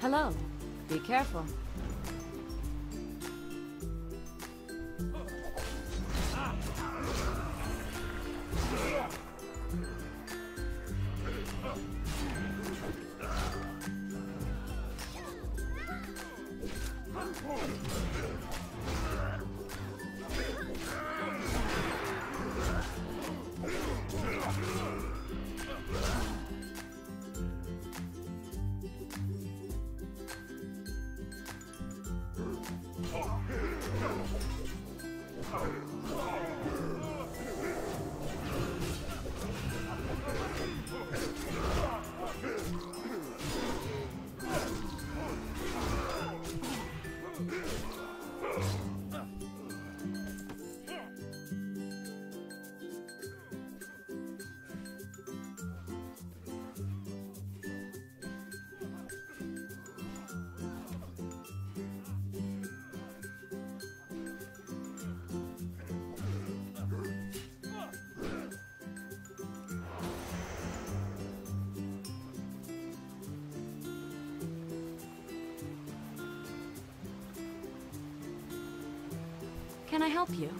Hello. Be careful. Oh. Can I help you?